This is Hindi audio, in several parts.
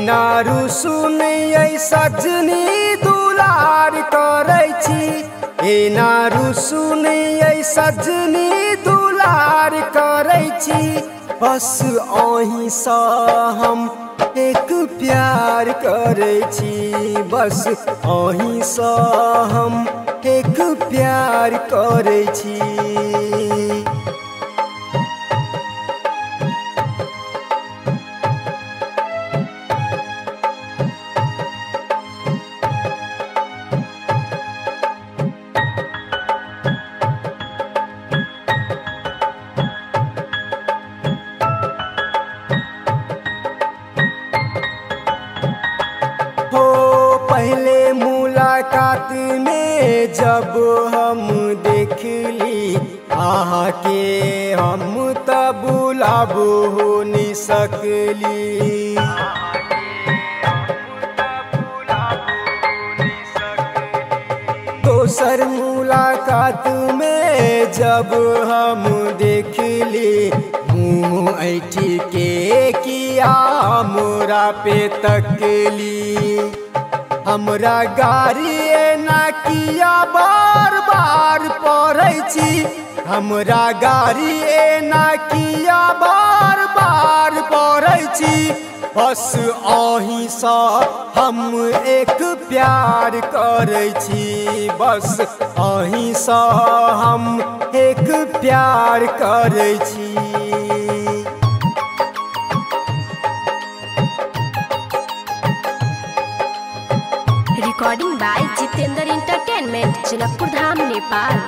नारू सुनियै सजनी दुलार करै नारू सुनियै सजनी दुलार करै बस अहीँसँ हम एक प्यार करै बस अहीँसँ हम एक प्यार करै मुलाकात में जब हम देखली आहा के हम तब बुलाब हो नि सकली। दोसर मुलाकात में जब हम देखली मुँह ऐठी के किया हमरा पे तकली हमरा गाड़ी ना किया बार बार पढ़ै छी। हमरा गाड़ी ना किया बार बार पढ़ै बस अहीँसँ हम एक प्यार करै बस अहीँसँ हम एक प्यार करै recording by Jitendra entertainment Janakpur Dham Nepal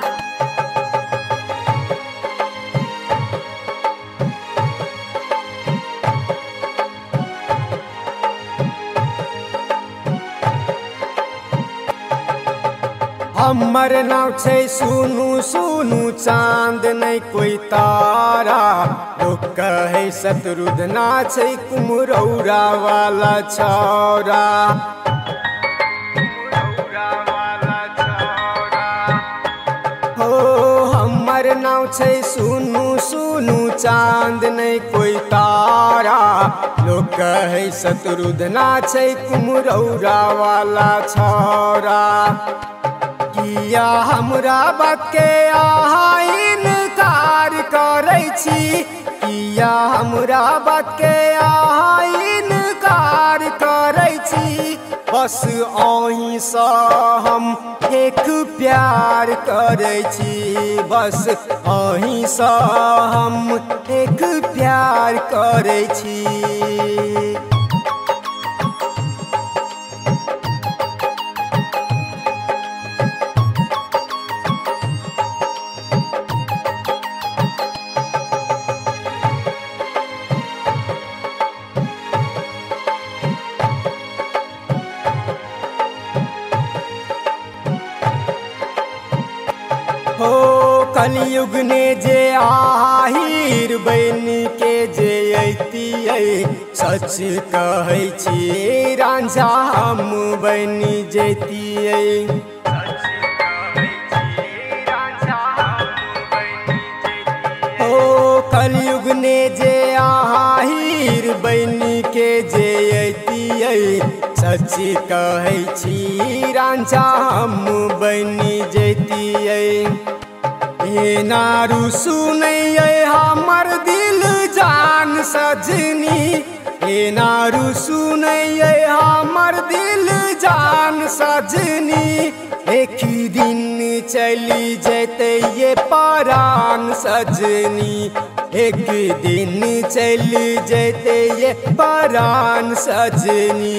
हमर नाम छै सुनू सुनू, चाँद नहीं कोई तारा। लोग कहे शत्रुधना छै कुमरौरा वाला छौरा। नाम छै सुनू सुनू चाँद नहीं तारा। लोग कहे शत्रुधना छै कुमरौरा वाला छौरा। किया हमरा बके अहाँ इनकार करै छी? किया हमरा बके अहाँ इनकार करै छी? बस अहीँसँ हम एक प्यार करै बस अहीँसँ हम एक प्यार करै कलयुग ने जे आहिर बन के जे अतियै सच कहै छी, रांझा हम बन जैतियै कलयुग ने जे आहिर बन के जे अतियै सच कहै रांझा हम बन जैतियै ए नारू सुनैयै, हमर दिल जान सजनी। ए नारू सुनैयै, हमर दिल जान सजनी। एक दिन चली जैते ये परान सजनी। एक दिन चली जैते ये परान सजनी।